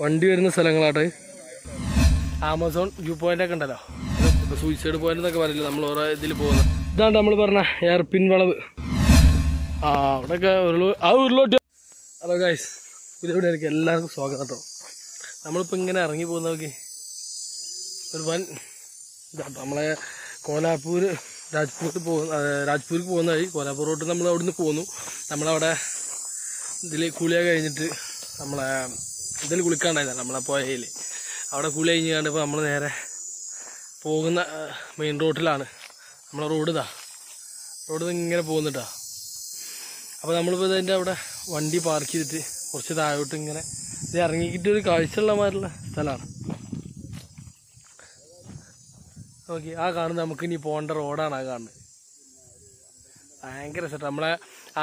വണ്ടി വരുന്ന സ്ഥലങ്ങളാട്ടെ. Amazon view point ഒക്കെ ഉണ്ടല്ലോ. സൂയിസൈഡ് പോയിന്റ് എന്നൊക്കെ പറയില്ല നമ്മൾ ഓരോ ഇതിൽ പോകുന്നത് ഇതാണ് നമ്മൾ പറഞ്ഞ എയർപിൻ വളവ്. ആ അവിടെയൊക്കെ ആ ഉരുളോട്ട് ഹലോ ഗൈസ് എനിക്ക് എല്ലാവർക്കും സ്വാഗതം കേട്ടോ. നമ്മളിപ്പോൾ ഇങ്ങനെ ഇറങ്ങി പോകുന്നവർക്ക് ഒരു വൻ നമ്മളെ കോലാപ്പൂർ രാജ്പൂർ പോകുന്ന രാജ്പൂർക്ക് പോകുന്ന വഴി കോലാപ്പൂർ റോട്ട് നമ്മൾ അവിടുന്ന് പോന്നു. നമ്മളവിടെ ഇതിൽ കൂളിയാ കഴിഞ്ഞിട്ട് നമ്മളെ ഇതിൽ കുളിക്കാണ്ടായിരുന്നു നമ്മളെ പുഴയിൽ അവിടെ കുളി കഴിഞ്ഞ് കണ്ടപ്പോൾ നമ്മൾ നേരെ പോകുന്ന മെയിൻ റോഡിലാണ് നമ്മളെ റോഡ് ഇതാ. റോഡ് ഇങ്ങനെ പോകുന്നിട്ടാ. അപ്പോൾ നമ്മളിപ്പോൾ ഇതിന്റെ അവിടെ വണ്ടി പാർക്ക് ചെയ്തിട്ട് കുറച്ച് താഴോട്ട് ഇങ്ങനെ ഇത് ഇറങ്ങിക്കിട്ട് ഒരു കാഴ്ചയുള്ള മാതിരിയുള്ള സ്ഥലമാണ് ഓക്കെ ആ കാണുന്നത് നമുക്ക് ഇനി പോകേണ്ട റോഡാണ് ആ കാണുന്നത്. ഭയങ്കര സെറ്റ് നമ്മളെ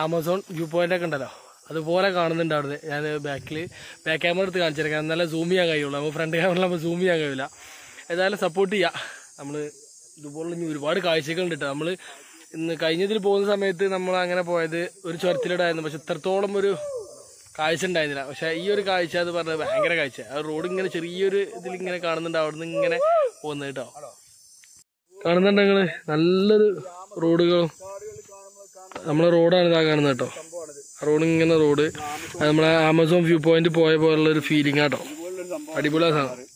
ആമസോൺ വ്യൂ പോയിന്റ് ഒക്കെ ഉണ്ടല്ലോ. അതുപോലെ കാണുന്നുണ്ട് അവിടുന്ന്. ഞാൻ ബാക്കിൽ ബാക്ക് ക്യാമറ എടുത്ത് കാണിച്ചിരിക്കാം. എന്നാലേ സൂം ചെയ്യാൻ കഴിയുള്ളൂ. നമ്മൾ ഫ്രണ്ട് ക്യാമറയിൽ നമ്മൾ സൂം ചെയ്യാൻ കഴിയില്ല ഏതായാലും സപ്പോർട്ട് ചെയ്യാം. നമ്മൾ ഇതുപോലെ ഇനി ഒരുപാട് കാഴ്ചകളുണ്ട് കേട്ടോ നമ്മൾ ഇന്ന് കഴിഞ്ഞതിൽ പോകുന്ന സമയത്ത് നമ്മൾ അങ്ങനെ പോയത് ഒരു ചുരത്തിലിടായിരുന്നു പക്ഷെ ഇത്രത്തോളം ഒരു കാഴ്ച ഉണ്ടായിരുന്നില്ല. പക്ഷെ ഈ ഒരു കാഴ്ച എന്ന് പറഞ്ഞത് ഭയങ്കര കാഴ്ച. ആ റോഡ് ഇങ്ങനെ ചെറിയൊരു ഇതിൽ ഇങ്ങനെ കാണുന്നുണ്ട് അവിടെ നിന്ന് ഇങ്ങനെ പോകുന്നത് കേട്ടോ കാണുന്നുണ്ട് നിങ്ങൾ? നല്ലൊരു റോഡുകളും നമ്മളെ റോഡാണ് ഇതാ കാണുന്നത് കേട്ടോ റോഡ് ഇങ്ങനെ റോഡ്. നമ്മളെ ആമസോൺ വ്യൂ പോയിന്റ് പോയ പോലുള്ള ഒരു ഫീലിംഗ് ആട്ടോ. അടിപൊളി സാധനം.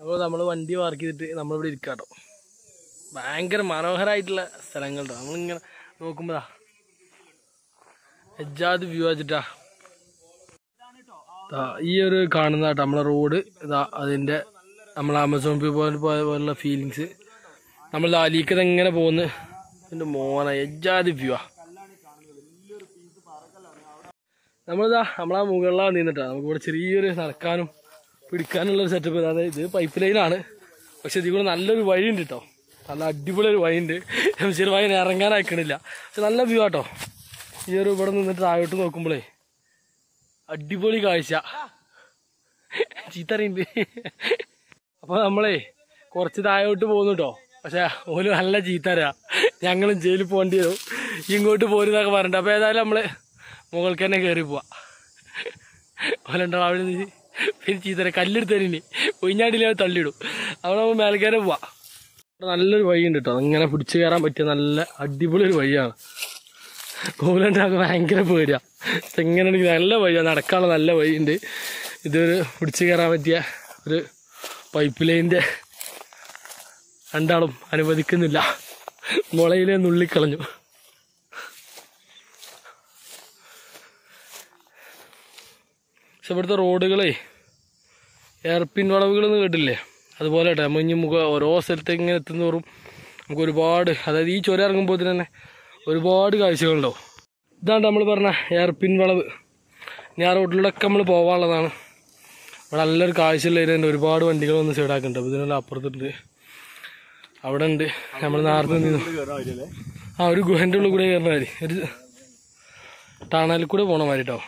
അപ്പോൾ നമ്മൾ വണ്ടി പാർക്ക് ചെയ്തിട്ട് നമ്മളിവിടെ ഇരിക്കുക കേട്ടോ ഭയങ്കര മനോഹരമായിട്ടുള്ള സ്ഥലങ്ങൾ കേട്ടോ നമ്മളിങ്ങനെ നോക്കുമ്പോഴാ എജാദ് വ്യൂ വെച്ചിട്ടാ ഈ ഒരു കാണുന്ന കേട്ടോ നമ്മളെ റോഡ്. ഇതാ അതിന്റെ നമ്മൾ ആമസോൺ വ്യൂ പോയിന്റ് പോയ പോലുള്ള ഫീലിങ്സ് നമ്മൾ ദാലിക്കത് എങ്ങനെ പോകുന്നു എന്റെ മോന എജാതി വ്യൂ ആ. നമ്മളിതാ നമ്മളാ മുകളിലാണ് നിന്നിട്ടാണ് നമുക്ക് ഇവിടെ ചെറിയൊരു നടക്കാനും പിടിക്കാനുള്ളൊരു സെറ്റപ്പ് അതായത് ഇത് പൈപ്പ് ലൈനാണ് പക്ഷെ ഇതിൽ കൂടെ നല്ലൊരു ഉണ്ട് കേട്ടോ നല്ല അടിപൊളി ഒരു വഴി ഉണ്ട് ശരി വഴി ഇറങ്ങാൻ അയക്കണില്ല. പക്ഷെ നല്ല വ്യൂ ആട്ടോ. ഈ ഒരു ഇവിടെ നിന്നിട്ട് താഴോട്ട് നോക്കുമ്പോഴേ അടിപൊളി കാഴ്ച. ചീത്തറിയുണ്ട്. അപ്പോൾ നമ്മളേ കുറച്ച് താഴോട്ട് പോകുന്നു കേട്ടോ പക്ഷെ ഓൽ നല്ല ചീത്തരാ. ഞങ്ങളും ജയിലിൽ പോകേണ്ടി വരും. ഇങ്ങോട്ട് പോരുന്നൊക്കെ പറഞ്ഞിട്ട്. അപ്പോൾ ഏതായാലും നമ്മൾ മുകൾക്ക് തന്നെ കയറി പോവാ ഓലുണ്ടോ അവിടെ നിന്ന് പിന്നെ ചീത്തര കല്ലെടുത്തരിനി കൊയിഞ്ഞാടിയിലെ തള്ളിയിടും. അവിടെ നമ്മൾ മേൽക്കരെ പോവാ. നല്ലൊരു നല്ലൊരു ഉണ്ട് കേട്ടോ അങ്ങനെ പിടിച്ചു കയറാൻ പറ്റിയ നല്ല അടിപൊളി ഒരു വഴിയാണ്. കോലുണ്ടാക്കാൻ ഭയങ്കര പേടിയാ. എങ്ങനെ നല്ല വഴിയാണ് നടക്കാനുള്ള നല്ല വഴിയുണ്ട്. ഇതൊരു പിടിച്ചു കയറാൻ പറ്റിയ ഒരു പൈപ്പ് ലൈനിന്റെ രണ്ടാളും അനുവദിക്കുന്നില്ല. മുളയിലെ നുള്ളിക്കളഞ്ഞു. പക്ഷെ ഇവിടുത്തെ റോഡുകളെ എയർപിൻ വളവുകളെന്ന് കേട്ടില്ലേ? അതുപോലെ കേട്ടോ നമ്മൾ മുഖ ഓരോ സ്ഥലത്തേക്ക് ഇങ്ങനെ എത്തുന്നോറും നമുക്ക് ഒരുപാട് അതായത് ഈ ചുരം ഇറങ്ങുമ്പോൾ തന്നെ ഒരുപാട് കാഴ്ചകളുണ്ടാവും. ഇതാണ് നമ്മൾ പറഞ്ഞ എയർപിൻ വളവ്. ഇനി ആ റോഡിലൂടെയൊക്കെ നമ്മൾ പോകാനുള്ളതാണ് ഇവിടെ നല്ലൊരു കാഴ്ചയുള്ള ഏരിയ ഉണ്ട്. ഒരുപാട് വണ്ടികൾ വന്ന് സൈഡാക്കുന്നുണ്ട് അപ്പോൾ ഇതിനുള്ള അപ്പുറത്തുണ്ട്. അവിടെ ഉണ്ട്. നമ്മൾ നേരത്തെ നിന്ന് ആ ഒരു ഗുഹന്റെ ഉള്ളിൽ കൂടെ കയറുന്ന മാതിരി. ഒരു ടണലിൽ കൂടെ കേട്ടോ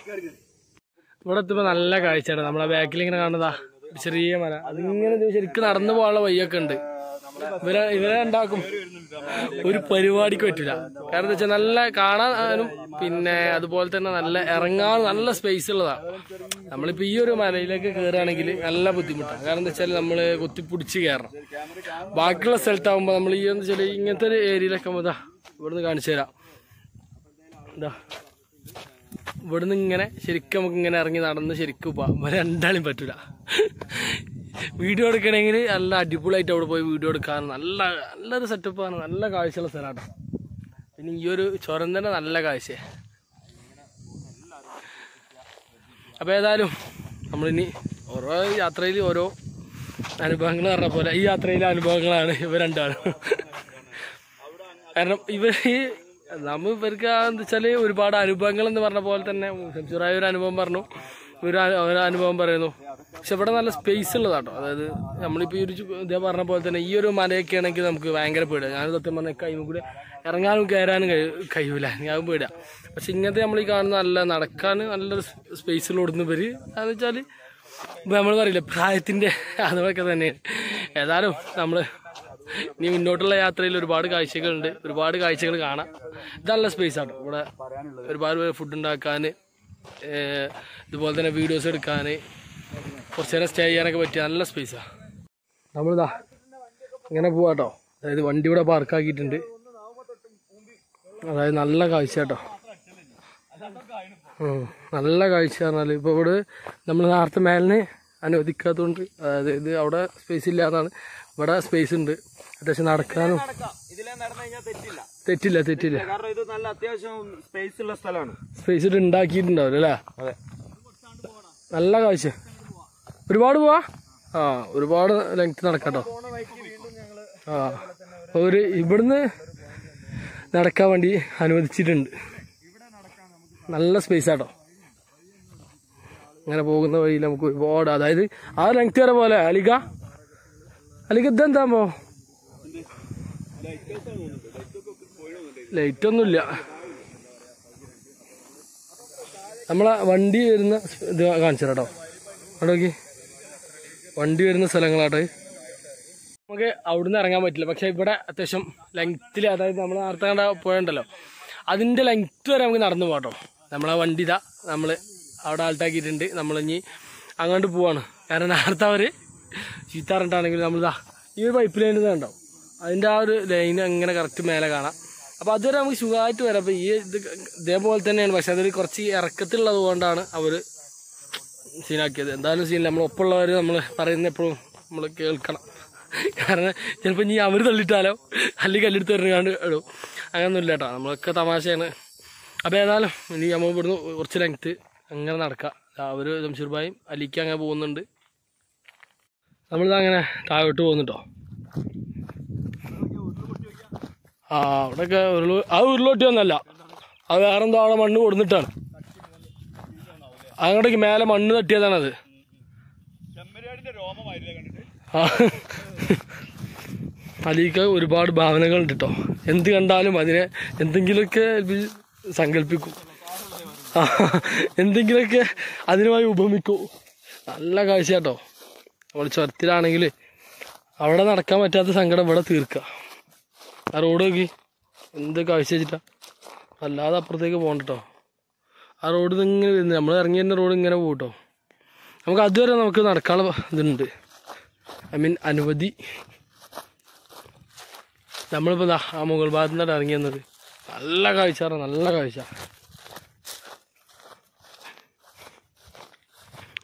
ഇവിടെ എത്തുമ്പോൾ നല്ല കാഴ്ചയാണ്. നമ്മളെ ബാക്കിൽ ഇങ്ങനെ കാണുന്നതാ ചെറിയ മല. അതിങ്ങനെ ശരിക്കും നടന്നു പോകാനുള്ള വഴിയൊക്കെ ഉണ്ട്. ഇവരെ ഇവരെ ഉണ്ടാക്കും ഒരു പരിപാടിക്ക് പറ്റില്ല കാരണം എന്താ വെച്ചാൽ നല്ല കാണാനും പിന്നെ അതുപോലെ തന്നെ നല്ല ഇറങ്ങാൻ നല്ല സ്പേസ് ഉള്ളതാ. നമ്മളിപ്പോൾ ഈ ഒരു മലയിലേക്ക് കയറുകയാണെങ്കിൽ നല്ല ബുദ്ധിമുട്ടാണ് കാരണം എന്താ വെച്ചാൽ നമ്മൾ കുത്തിപ്പിടിച്ച് കയറണം ബാക്കിയുള്ള സ്ഥലത്താകുമ്പോൾ നമ്മൾ ഈ എന്താ വെച്ചാൽ ഇങ്ങനത്തെ ഒരു ഏരിയയിലൊക്കെ ഇവിടുന്ന് കാണിച്ചു തരാം. ഇതാ. ഇവിടുന്ന് ഇങ്ങനെ ശരിക്കും നമുക്ക് ഇങ്ങനെ ഇറങ്ങി നടന്ന് ശരിക്കും പോവാം. രണ്ടാളും പറ്റൂല. വീഡിയോ എടുക്കണമെങ്കിൽ നല്ല അടിപൊളിയായിട്ട് അവിടെ പോയി വീഡിയോ എടുക്കാൻ നല്ല നല്ലൊരു സെറ്റപ്പാണ് നല്ല കാഴ്ചയുള്ള സ്ഥലമാണ് പിന്നെ ഈ ഒരു ചുരം തന്നെ നല്ല കാഴ്ച. അപ്പോൾ ഏതായാലും നമ്മളിനി ഓരോ യാത്രയിൽ ഓരോ അനുഭവങ്ങൾ പറഞ്ഞ പോലെ ഈ യാത്രയിലെ അനുഭവങ്ങളാണ് ഇവ രണ്ടാളും. കാരണം ഇവർ നമ്മ ഇവർക്ക് എന്താ വെച്ചാൽ ഒരുപാട് അനുഭവങ്ങൾ എന്ന് പറഞ്ഞ പോലെ തന്നെ ചെറിയ ഒരു അനുഭവം പറഞ്ഞു. ഒരു ഒരു അനുഭവം പറയുന്നു. പക്ഷെ ഇവിടെ നല്ല സ്പേസ് ഉള്ളതാട്ടോ. അതായത് നമ്മളിപ്പോൾ ഈ ഒരു ഇതേ പറഞ്ഞ പോലെ തന്നെ ഈ ഒരു മലയൊക്കെ ആണെങ്കിൽ നമുക്ക് ഭയങ്കര പേടിയാണ് ഞാൻ സത്യം പറഞ്ഞ കൈമ കൂടെ ഇറങ്ങാനും കയറാനും കഴി- കഴിയൂല. ഞാൻ പേടുക പക്ഷെ ഇങ്ങനത്തെ നമ്മൾ ഈ കാണുന്ന നല്ല നടക്കാൻ നല്ലൊരു പേര് അതെന്ന് വെച്ചാൽ നമ്മൾ പറയില്ല പ്രായത്തിന്റെ അതൊക്കെ തന്നെയാണ്. ഏതായാലും നമ്മൾ ഇനി മുന്നോട്ടുള്ള യാത്രയിൽ ഒരുപാട് കാഴ്ചകളുണ്ട്. ഒരുപാട് കാഴ്ചകൾ കാണാം. ഇതല്ല സ്പേസ് ആണ്. ഇവിടെ ഒരുപാട് ഫുഡ് ഉണ്ടാക്കാൻ ഇതുപോലെ തന്നെ വീഡിയോസ് എടുക്കാൻ കുറച്ച് നേരം സ്റ്റേ ചെയ്യാനൊക്കെ പറ്റിയ നല്ല സ്പേസാണ് നമ്മളിതാ ഇങ്ങനെ പോവാട്ടോ അതായത് വണ്ടി ഇവിടെ പാർക്കാക്കിയിട്ടുണ്ട് അതായത് നല്ല കാഴ്ച കേട്ടോ. നല്ല കാഴ്ച പറഞ്ഞാൽ ഇപ്പോൾ ഇവിടെ നമ്മൾ നേരത്തെ മേലിന് അനുവദിക്കാത്തതുകൊണ്ട് അതായത് ഇത് അവിടെ സ്പേസ് ഇല്ലാന്നാണ്. ഇവിടെ സ്പേസ് ഉണ്ട്. അത്യാവശ്യം നടക്കാനും തെറ്റില്ല. തെറ്റില്ല കാരണം ഇത് നല്ല അത്യാവശ്യം സ്പേസ് ഉള്ള സ്ഥലമാണ്. സ്പേസ് ഇട്ട് ഉണ്ടാക്കിയിട്ടുണ്ടാവില്ല അല്ലേ? അതെ. നല്ല കാഴ്ച. ഒരുപാട് പോവാ? ആ ഒരുപാട് ലെങ്ത് നടക്കട്ടോ. ആ ഒരു ഇവിടുന്ന് നടക്കാൻ വേണ്ടി അനുവദിച്ചിട്ടുണ്ട്. നല്ല സ്പേസ് ആട്ടോ. അങ്ങനെ പോകുന്ന വഴിയിൽ നമുക്ക് ഒരുപാട് അതായത് ആ ലെങ്ത് വരെ പോലെ അലിക ഇതെന്താമോ ലൈറ്റ് ഒന്നുമില്ല നമ്മളെ വണ്ടി വരുന്ന ഇത് കാണിച്ചു നോക്കി. വണ്ടി വരുന്ന സ്ഥലങ്ങളാട്ടെ നമുക്ക് അവിടുന്ന് ഇറങ്ങാൻ പറ്റില്ല. പക്ഷെ ഇവിടെ അത്യാവശ്യം ലെങ്ത്തിൽ അതായത് നമ്മൾ നേരത്തെ കണ്ട പോയണ്ടല്ലോ അതിന്റെ ലെങ്ത്ത് വരെ നമുക്ക് നടന്നു പോകട്ടോ നമ്മളെ വണ്ടി ഇതാ നമ്മൾ അവിടെ ആൾട്ടാക്കിയിട്ടുണ്ട് നമ്മളിനി അങ്ങോട്ട് പോവാണ്. കാരണം നേരത്തെ അവർ ചീത്ത പറഞ്ഞിട്ടാണെങ്കിൽ നമ്മളിതാ ഈ ഒരു പൈപ്പ് ലൈൻ ഉണ്ടാവും. അതിന്റെ ആ ഒരു ലൈൻ അങ്ങനെ കറക്റ്റ് മേലെ കാണാം. അപ്പോൾ അതുവരെ നമുക്ക് സുഖമായിട്ട് വരാം. അപ്പോൾ ഈ ഇത് ഇതേപോലെ തന്നെയാണ്. പക്ഷേ അതൊരു കുറച്ച് ഇറക്കത്തിലുള്ളത് കൊണ്ടാണ് അവർ സീനാക്കിയത് എന്തായാലും സീൻ നമ്മൾ ഒപ്പമുള്ളവർ നമ്മൾ പറയുന്ന എപ്പോഴും നമ്മൾ കേൾക്കണം. കാരണം ചിലപ്പോൾ ഇനി അവർ തള്ളിട്ടാലോ അല്ലെങ്കിൽ കല്ലെടുത്ത് എറിഞ്ഞാണ്ട് ഇടും. അങ്ങനൊന്നുമില്ല കേട്ടോ. നമ്മളൊക്കെ തമാശയാണ്. അപ്പോൾ ഏതായാലും ഇനി നമ്മൾ ഇവിടുന്ന് കുറച്ച് ലെങ്ത്ത് അങ്ങനെ നടക്കാം. അവർ ജംഷീർ ഭായും അലിക്ക് അങ്ങനെ പോകുന്നുണ്ട്. നമ്മളിത് അങ്ങനെ താഴോട്ട് പോകുന്നുട്ടോ. ആ അവിടെയൊക്കെ ഉരുൾ ആ ഉരുളൊട്ടി ഒന്നല്ല അത് വേറെ എന്തോ അവിടെ മണ്ണ് കൊടുത്തിട്ടാണ് അങ്ങോട്ടേക്ക് മേലെ മണ്ണ് തട്ടിയതാണത്. അലിക്ക് ഒരുപാട് ഭാവനകളുണ്ട് കേട്ടോ എന്ത് കണ്ടാലും അതിനെ എന്തെങ്കിലുമൊക്കെ സങ്കല്പിക്കും. എന്തെങ്കിലുമൊക്കെ അതിനുമായി ഉപമിക്കൂ. നല്ല കാഴ്ച കേട്ടോ നമ്മൾ ചുരത്തിലാണെങ്കിൽ അവിടെ നടക്കാൻ പറ്റാത്ത സങ്കടം ഇവിടെ തീർക്കുക ആ റോഡ് നോക്കി. എന്ത് കാഴ്ച വെച്ചിട്ടാ? അല്ലാതെ അപ്പുറത്തേക്ക് പോകണ്ട ആ റോഡ് ഇങ്ങനെ വരുന്നത് നമ്മൾ ഇറങ്ങി തന്നെ റോഡ് ഇങ്ങനെ പോകും കേട്ടോ നമുക്ക് അതുവരെ നമുക്ക് നടക്കാനുള്ള ഇതുണ്ട്. ഐ മീൻ അനുമതി. നമ്മളിപ്പോൾ ആ മുകൾ ഭാഗത്തു നിന്നാണ് ഇറങ്ങി വന്നത്. നല്ല കാഴ്ച നല്ല കാഴ്ച.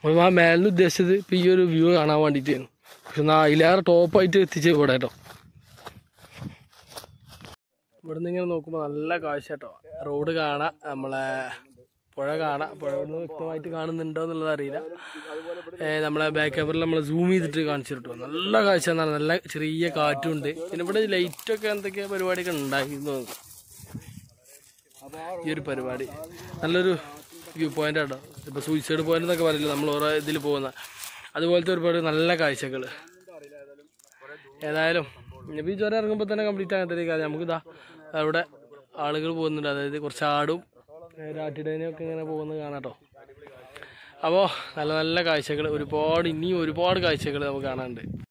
നമ്മൾ ആ മേലിന് ഉദ്ദേശിച്ചത് ഇപ്പം ഈ ഒരു വ്യൂ കാണാൻ വേണ്ടിയിട്ടായിരുന്നു പക്ഷെ എന്നാൽ അതിലേറെ ടോപ്പായിട്ട് എത്തിച്ച് ഇവിടെ കേട്ടോ. ഇവിടെ നിന്ന് ഇങ്ങനെ നോക്കുമ്പോൾ നല്ല കാഴ്ച കേട്ടോ. റോഡ് കാണാം നമ്മളെ പുഴ കാണാം. പുഴ ഇവിടുന്ന് വ്യക്തമായിട്ട് കാണുന്നുണ്ടോ എന്നുള്ളത് അറിയില്ല. നമ്മളെ ബാക്ക് ക്യാമറയിൽ നമ്മൾ സൂം ചെയ്തിട്ട് കാണിച്ചു നല്ല കാഴ്ച എന്നാണ്. നല്ല ചെറിയ കാറ്റുണ്ട്. പിന്നെ ഇവിടെ ലൈറ്റൊക്കെ എന്തൊക്കെയാ പരിപാടിയൊക്കെ ഉണ്ടായിരുന്നു. ഈ ഒരു പരിപാടി. നല്ലൊരു വ്യൂ ആട്ടോ. ഇപ്പോൾ സൂയിസൈഡ് പോയിന്റ് എന്നൊക്കെ പറയില്ല നമ്മൾ ഓരോ ഇതിൽ പോകുന്ന. അതുപോലത്തെ ഒരുപാട് നല്ല കാഴ്ചകൾ ഏതായാലും ഇനിയിപ്പോൾ ഈ ചുരം ഇറങ്ങുമ്പോൾ തന്നെ കംപ്ലീറ്റ് അങ്ങനത്തെ കാര്യം. നമുക്കിതാ അവിടെ ആളുകൾ പോകുന്നുണ്ട്. അതായത് കുറച്ച് ആടും രാട്ടിടേനും ഒക്കെ ഇങ്ങനെ പോകുന്നത് കാണാട്ടോ അപ്പോൾ നല്ല നല്ല കാഴ്ചകൾ ഒരുപാട് ഇനിയും ഒരുപാട് കാഴ്ചകൾ നമുക്ക് കാണാനുണ്ട്.